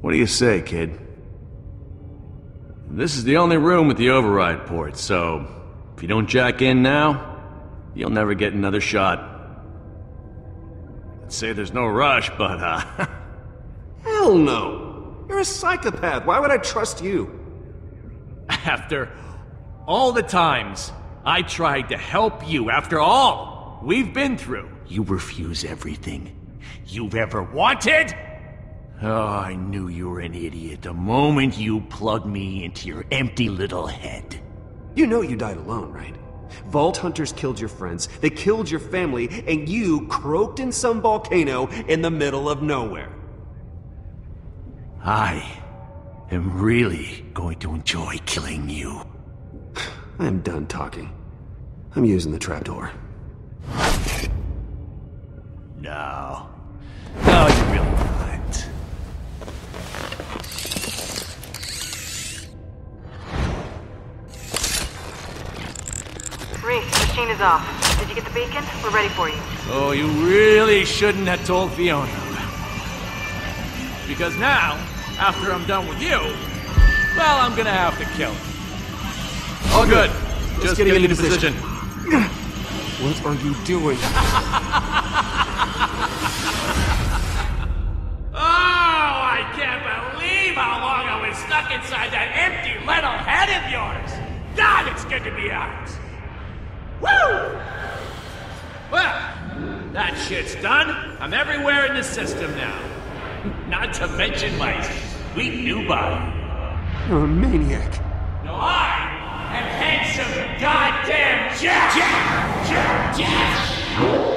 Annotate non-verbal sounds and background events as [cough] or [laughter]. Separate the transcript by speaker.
Speaker 1: What do you say, kid? This is the only room with the override port, so if you don't jack in now, you'll never get another shot. I'd say there's no rush, but, uh... [laughs]
Speaker 2: Hell no! You're a psychopath. Why would I trust you? [laughs]
Speaker 3: After all the times I tried to help you, after all we've been through, you refuse everything you've ever wanted? Oh, I knew you were an idiot the moment you plugged me into your empty little head.
Speaker 2: You know you died alone, right? Vault hunters killed your friends, they killed your family, and you croaked in some volcano in the middle of nowhere.
Speaker 3: I am really going to enjoy killing you. [sighs]
Speaker 2: I'm done talking. I'm using the trapdoor.
Speaker 3: No.
Speaker 4: Rhys, machine is off. Did you get the beacon? We're ready for you.
Speaker 3: Oh, you really shouldn't have told Fiona. Because now, after I'm done with you, well, I'm gonna have to kill her. All good. Just
Speaker 2: getting
Speaker 3: getting
Speaker 2: into
Speaker 3: into position.
Speaker 2: What are you doing? [laughs]
Speaker 3: Oh, I can't believe how long I was stuck inside that empty little head of yours. God, it's good to be out. Woo! Well, that shit's done. I'm everywhere in the system now. [laughs] Not to mention my sweet new body.
Speaker 2: You're a maniac.
Speaker 3: No, I am handsome goddamn Jack! Jack! Jack! Jack!